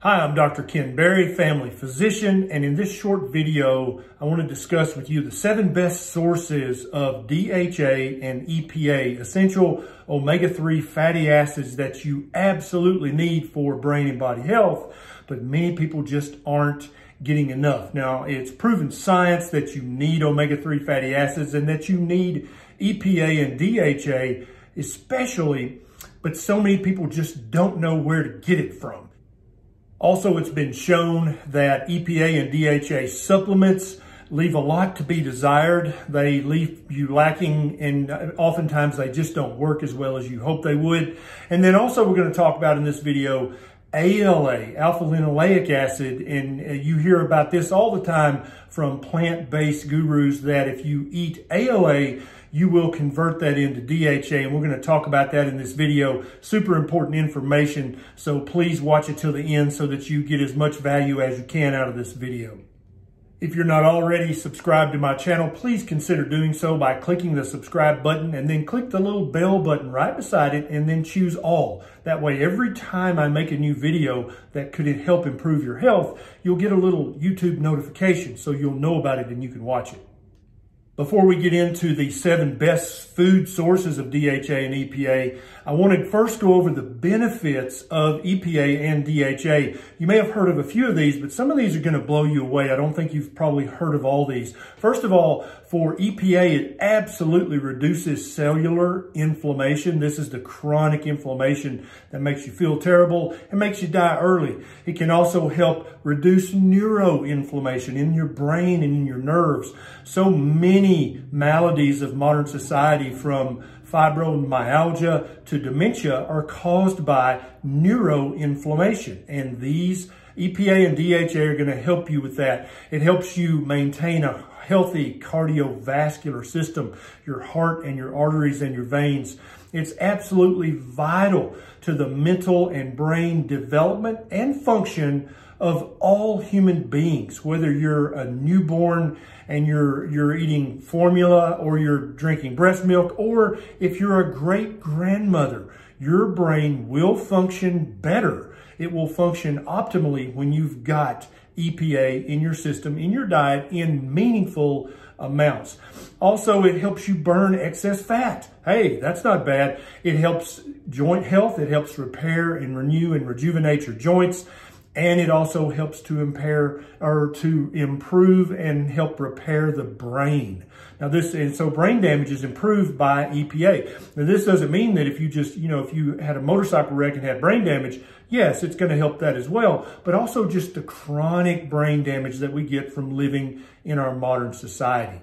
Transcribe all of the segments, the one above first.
Hi, I'm Dr. Ken Berry, family physician, and in this short video, I want to discuss with you the seven best sources of DHA and EPA, essential omega-3 fatty acids that you absolutely need for brain and body health, but many people just aren't getting enough. Now, it's proven science that you need omega-3 fatty acids and that you need EPA and DHA, especially, but so many people just don't know where to get it from. Also, it's been shown that EPA and DHA supplements leave a lot to be desired. They leave you lacking and oftentimes they just don't work as well as you hope they would. And then also we're going to talk about in this video ALA, alpha linoleic acid, and uh, you hear about this all the time from plant-based gurus that if you eat ALA, you will convert that into DHA, and we're going to talk about that in this video. Super important information, so please watch it till the end so that you get as much value as you can out of this video. If you're not already subscribed to my channel, please consider doing so by clicking the subscribe button and then click the little bell button right beside it and then choose all. That way, every time I make a new video that could help improve your health, you'll get a little YouTube notification so you'll know about it and you can watch it. Before we get into the seven best food sources of DHA and EPA, I want to first go over the benefits of EPA and DHA. You may have heard of a few of these, but some of these are going to blow you away. I don't think you've probably heard of all these. First of all, for EPA, it absolutely reduces cellular inflammation. This is the chronic inflammation that makes you feel terrible and makes you die early. It can also help reduce neuroinflammation in your brain and in your nerves. So many maladies of modern society from fibromyalgia to dementia are caused by neuroinflammation. And these EPA and DHA are going to help you with that. It helps you maintain a healthy cardiovascular system, your heart and your arteries and your veins. It's absolutely vital to the mental and brain development and function of all human beings, whether you're a newborn and you're, you're eating formula or you're drinking breast milk, or if you're a great grandmother, your brain will function better. It will function optimally when you've got EPA in your system, in your diet, in meaningful amounts. Also, it helps you burn excess fat. Hey, that's not bad. It helps joint health. It helps repair and renew and rejuvenate your joints and it also helps to impair or to improve and help repair the brain. Now this, and so brain damage is improved by EPA. Now this doesn't mean that if you just, you know, if you had a motorcycle wreck and had brain damage, yes, it's going to help that as well, but also just the chronic brain damage that we get from living in our modern society.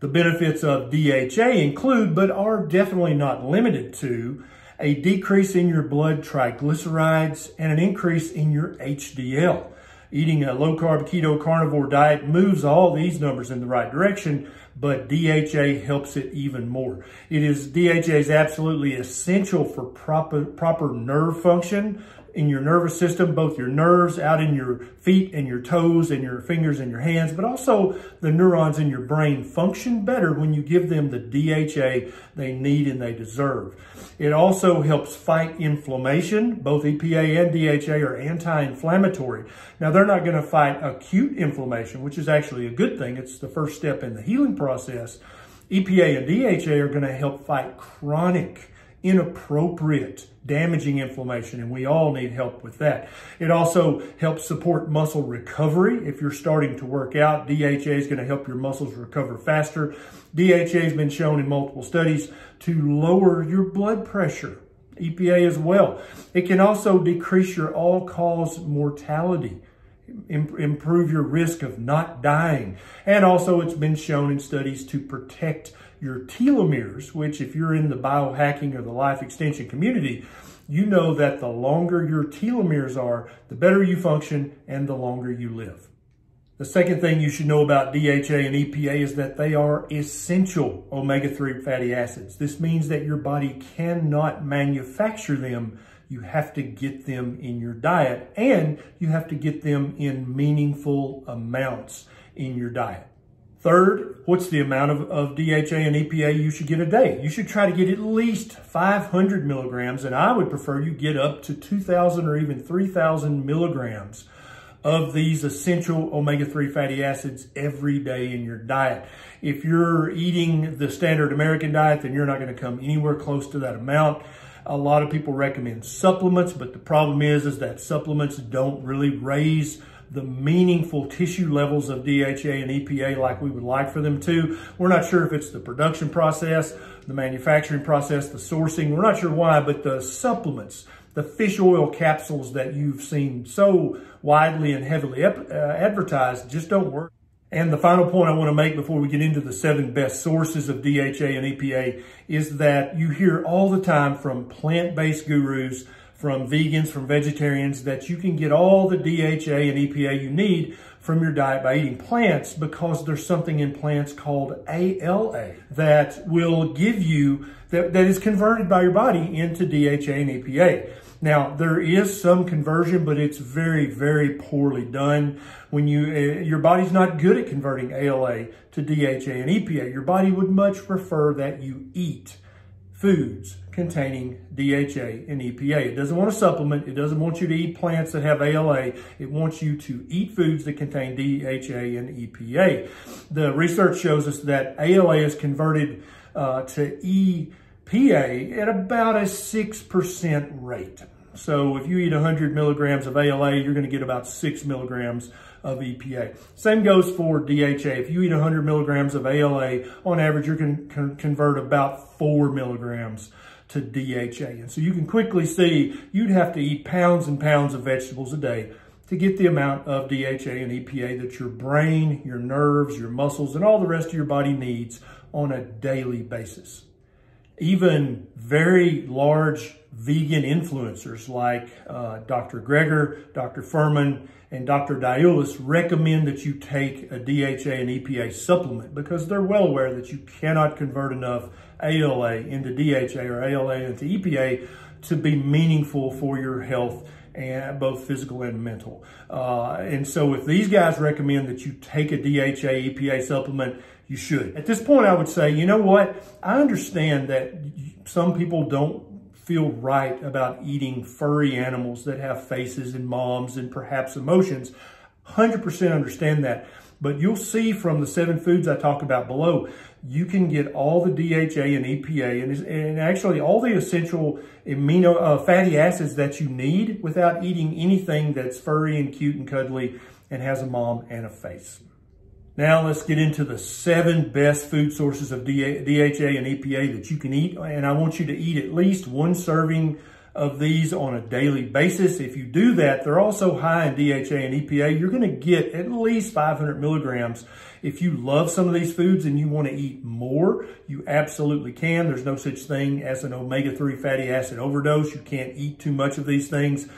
The benefits of DHA include, but are definitely not limited to, a decrease in your blood triglycerides, and an increase in your HDL. Eating a low carb keto carnivore diet moves all these numbers in the right direction, but DHA helps it even more. It is DHA is absolutely essential for proper proper nerve function, in your nervous system, both your nerves out in your feet and your toes and your fingers and your hands, but also the neurons in your brain function better when you give them the DHA they need and they deserve. It also helps fight inflammation. Both EPA and DHA are anti-inflammatory. Now, they're not going to fight acute inflammation, which is actually a good thing. It's the first step in the healing process. EPA and DHA are going to help fight chronic inappropriate, damaging inflammation, and we all need help with that. It also helps support muscle recovery. If you're starting to work out, DHA is going to help your muscles recover faster. DHA has been shown in multiple studies to lower your blood pressure. EPA as well. It can also decrease your all-cause mortality improve your risk of not dying. And also it's been shown in studies to protect your telomeres, which if you're in the biohacking or the life extension community, you know that the longer your telomeres are, the better you function and the longer you live. The second thing you should know about DHA and EPA is that they are essential omega-3 fatty acids. This means that your body cannot manufacture them you have to get them in your diet and you have to get them in meaningful amounts in your diet. Third, what's the amount of, of DHA and EPA you should get a day? You should try to get at least 500 milligrams, and I would prefer you get up to 2,000 or even 3,000 milligrams of these essential omega-3 fatty acids every day in your diet. If you're eating the standard American diet, then you're not going to come anywhere close to that amount. A lot of people recommend supplements, but the problem is, is that supplements don't really raise the meaningful tissue levels of DHA and EPA like we would like for them to. We're not sure if it's the production process, the manufacturing process, the sourcing. We're not sure why, but the supplements, the fish oil capsules that you've seen so widely and heavily uh, advertised just don't work. And the final point I want to make before we get into the seven best sources of DHA and EPA is that you hear all the time from plant-based gurus from vegans, from vegetarians, that you can get all the DHA and EPA you need from your diet by eating plants because there's something in plants called ALA that will give you, that, that is converted by your body into DHA and EPA. Now, there is some conversion, but it's very, very poorly done. When you, uh, your body's not good at converting ALA to DHA and EPA. Your body would much prefer that you eat foods containing DHA and EPA. It doesn't want a supplement. It doesn't want you to eat plants that have ALA. It wants you to eat foods that contain DHA and EPA. The research shows us that ALA is converted uh, to EPA at about a 6% rate. So if you eat 100 milligrams of ALA, you're going to get about 6 milligrams of EPA. Same goes for DHA. If you eat 100 milligrams of ALA, on average, you're going to convert about 4 milligrams to DHA. And so you can quickly see you'd have to eat pounds and pounds of vegetables a day to get the amount of DHA and EPA that your brain, your nerves, your muscles, and all the rest of your body needs on a daily basis. Even very large vegan influencers like uh, Dr. Greger, Dr. Furman, and Dr. Diulis recommend that you take a DHA and EPA supplement because they're well aware that you cannot convert enough ALA into DHA or ALA into EPA to be meaningful for your health and both physical and mental. Uh, and so if these guys recommend that you take a DHA EPA supplement, you should. At this point, I would say, you know what? I understand that some people don't feel right about eating furry animals that have faces and moms and perhaps emotions. 100% understand that. But you'll see from the seven foods I talk about below, you can get all the DHA and EPA and, and actually all the essential amino uh, fatty acids that you need without eating anything that's furry and cute and cuddly and has a mom and a face. Now let's get into the seven best food sources of DHA and EPA that you can eat. And I want you to eat at least one serving of these on a daily basis. If you do that, they're also high in DHA and EPA. You're going to get at least 500 milligrams. If you love some of these foods and you want to eat more, you absolutely can. There's no such thing as an omega-3 fatty acid overdose. You can't eat too much of these things.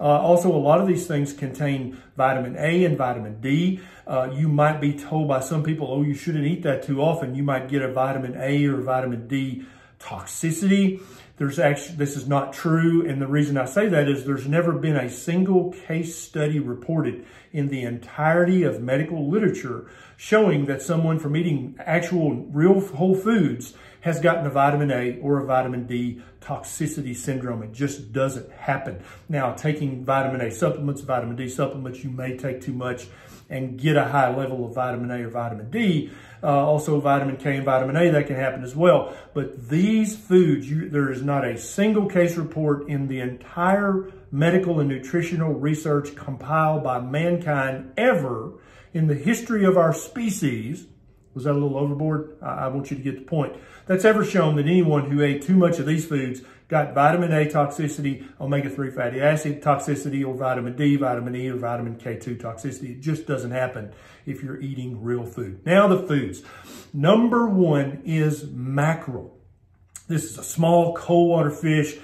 Uh, also, a lot of these things contain vitamin A and vitamin D. Uh, you might be told by some people, oh, you shouldn't eat that too often. You might get a vitamin A or vitamin D toxicity. There's actually, this is not true. And the reason I say that is there's never been a single case study reported in the entirety of medical literature showing that someone from eating actual real whole foods has gotten a vitamin A or a vitamin D toxicity syndrome. It just doesn't happen. Now, taking vitamin A supplements, vitamin D supplements, you may take too much and get a high level of vitamin A or vitamin D. Uh, also vitamin K and vitamin A, that can happen as well. But these foods, you, there is not a single case report in the entire medical and nutritional research compiled by mankind ever in the history of our species was that a little overboard? I, I want you to get the point. That's ever shown that anyone who ate too much of these foods got vitamin A toxicity, omega-3 fatty acid toxicity, or vitamin D, vitamin E, or vitamin K2 toxicity. It just doesn't happen if you're eating real food. Now the foods. Number one is mackerel. This is a small cold water fish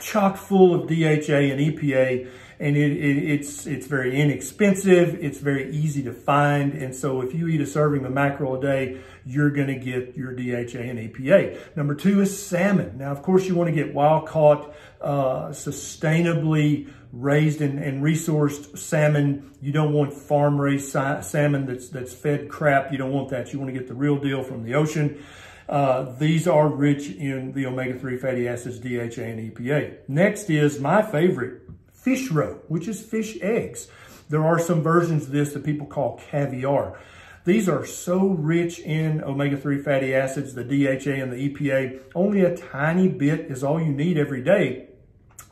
chock full of DHA and EPA and it, it, it's it's very inexpensive. It's very easy to find. And so if you eat a serving of mackerel a day, you're going to get your DHA and EPA. Number two is salmon. Now, of course, you want to get wild caught, uh, sustainably raised and, and resourced salmon. You don't want farm raised salmon that's, that's fed crap. You don't want that. You want to get the real deal from the ocean. Uh, these are rich in the omega-3 fatty acids, DHA and EPA. Next is my favorite, fish roe, which is fish eggs. There are some versions of this that people call caviar. These are so rich in omega-3 fatty acids, the DHA and the EPA. Only a tiny bit is all you need every day.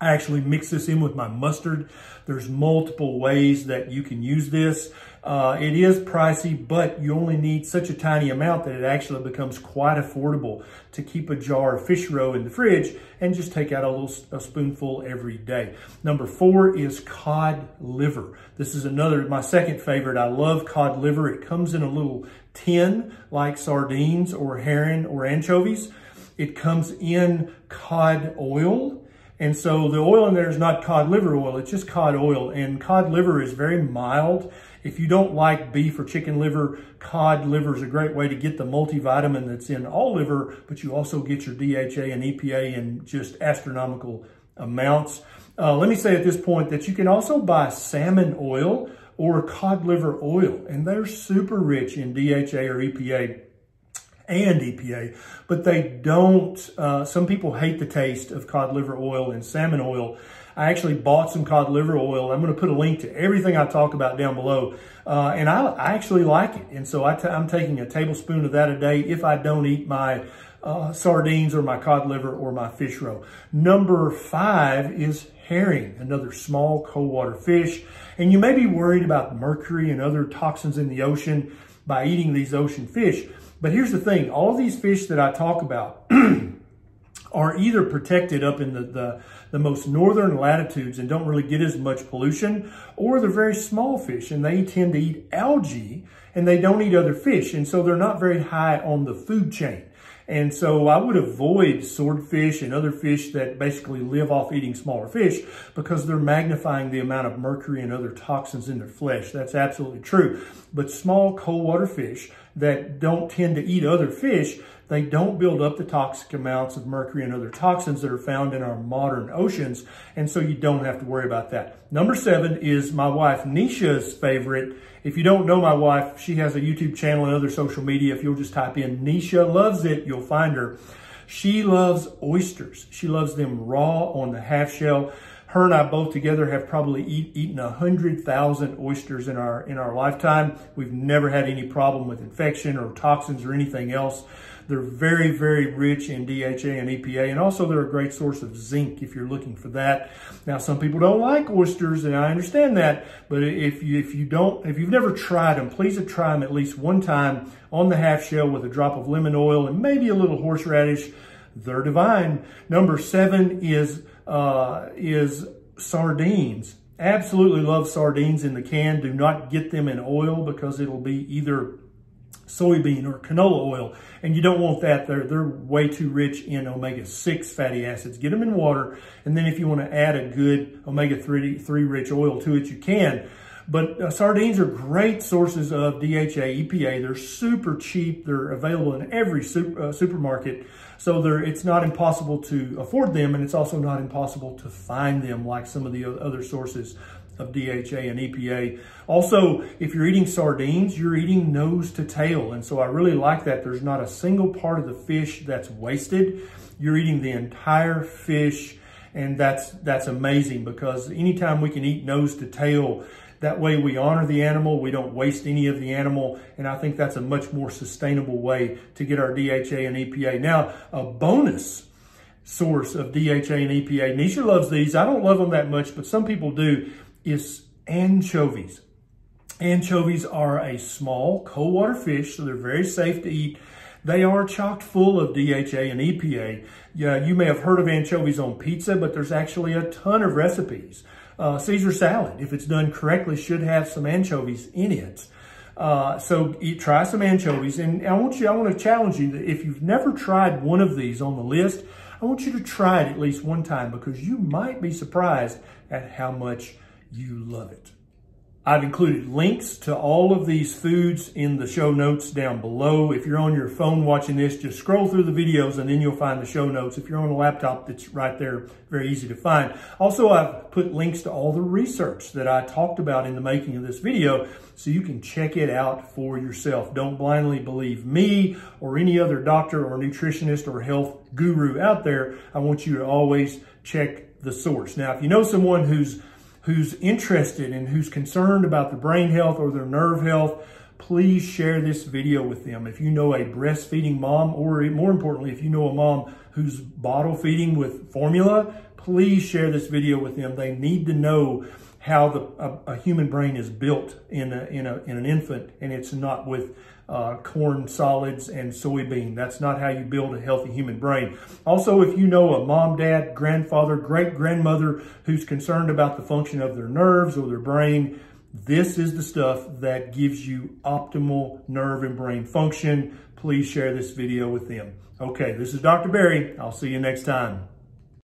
I actually mix this in with my mustard. There's multiple ways that you can use this. Uh, it is pricey, but you only need such a tiny amount that it actually becomes quite affordable to keep a jar of fish roe in the fridge and just take out a little a spoonful every day. Number four is cod liver. This is another, my second favorite. I love cod liver. It comes in a little tin like sardines or herring or anchovies. It comes in cod oil. And so the oil in there is not cod liver oil, it's just cod oil. And cod liver is very mild. If you don't like beef or chicken liver, cod liver is a great way to get the multivitamin that's in all liver, but you also get your DHA and EPA in just astronomical amounts. Uh, let me say at this point that you can also buy salmon oil or cod liver oil, and they're super rich in DHA or EPA and EPA, but they don't, uh, some people hate the taste of cod liver oil and salmon oil. I actually bought some cod liver oil. I'm going to put a link to everything I talk about down below. Uh, and I, I, actually like it. And so i t I'm taking a tablespoon of that a day if I don't eat my uh, sardines or my cod liver or my fish roe. Number five is herring, another small cold water fish. And you may be worried about mercury and other toxins in the ocean by eating these ocean fish. But here's the thing, all these fish that I talk about are either protected up in the, the, the, most northern latitudes and don't really get as much pollution, or they're very small fish and they tend to eat algae and they don't eat other fish. And so they're not very high on the food chain. And so I would avoid swordfish and other fish that basically live off eating smaller fish because they're magnifying the amount of mercury and other toxins in their flesh. That's absolutely true. But small cold water fish that don't tend to eat other fish, they don't build up the toxic amounts of mercury and other toxins that are found in our modern oceans. And so you don't have to worry about that. Number seven is my wife Neisha's favorite if you don't know my wife, she has a YouTube channel and other social media. If you'll just type in Neisha Loves It, you'll find her. She loves oysters. She loves them raw on the half shell. Her and I both together have probably eat, eaten a hundred thousand oysters in our in our lifetime. We've never had any problem with infection or toxins or anything else. They're very, very rich in DHA and EPA, and also they're a great source of zinc if you're looking for that. Now, some people don't like oysters, and I understand that, but if you, if you don't, if you've never tried them, please try them at least one time on the half shell with a drop of lemon oil and maybe a little horseradish. They're divine. Number seven is, uh, is sardines. Absolutely love sardines in the can. Do not get them in oil because it'll be either soybean or canola oil. And you don't want that. They're, they're way too rich in omega-6 fatty acids. Get them in water. And then if you want to add a good omega-3 rich oil to it, you can. But uh, sardines are great sources of DHA, EPA. They're super cheap. They're available in every super, uh, supermarket. So it's not impossible to afford them, and it's also not impossible to find them like some of the other sources of DHA and EPA. Also, if you're eating sardines, you're eating nose to tail. And so I really like that. There's not a single part of the fish that's wasted. You're eating the entire fish and that's, that's amazing because anytime we can eat nose to tail, that way we honor the animal, we don't waste any of the animal, and I think that's a much more sustainable way to get our DHA and EPA. Now, a bonus source of DHA and EPA, Neisha loves these. I don't love them that much, but some people do is anchovies. Anchovies are a small cold water fish, so they're very safe to eat. They are chocked full of DHA and EPA. Yeah, you may have heard of anchovies on pizza, but there's actually a ton of recipes. Uh, Caesar salad, if it's done correctly, should have some anchovies in it. Uh, so eat, try some anchovies. And I want you, I want to challenge you that if you've never tried one of these on the list, I want you to try it at least one time because you might be surprised at how much you love it. I've included links to all of these foods in the show notes down below. If you're on your phone watching this, just scroll through the videos and then you'll find the show notes. If you're on a laptop, it's right there, very easy to find. Also, I've put links to all the research that I talked about in the making of this video so you can check it out for yourself. Don't blindly believe me or any other doctor or nutritionist or health guru out there. I want you to always check the source. Now, if you know someone who's who's interested and who's concerned about their brain health or their nerve health, please share this video with them. If you know a breastfeeding mom, or more importantly, if you know a mom who's bottle feeding with formula, please share this video with them. They need to know how the, a, a human brain is built in, a, in, a, in an infant, and it's not with uh, corn solids and soybean. That's not how you build a healthy human brain. Also, if you know a mom, dad, grandfather, great grandmother who's concerned about the function of their nerves or their brain, this is the stuff that gives you optimal nerve and brain function. Please share this video with them. Okay, this is Dr. Berry. I'll see you next time.